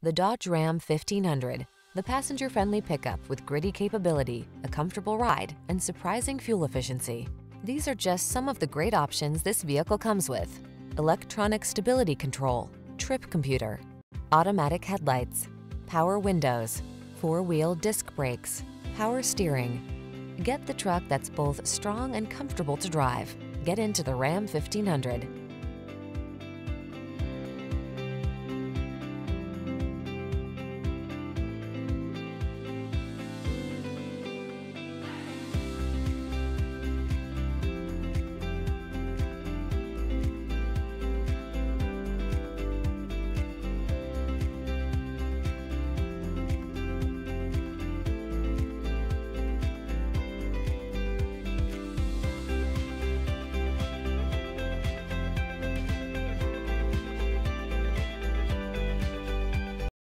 The Dodge Ram 1500, the passenger-friendly pickup with gritty capability, a comfortable ride, and surprising fuel efficiency. These are just some of the great options this vehicle comes with. Electronic stability control, trip computer, automatic headlights, power windows, four-wheel disc brakes, power steering. Get the truck that's both strong and comfortable to drive. Get into the Ram 1500.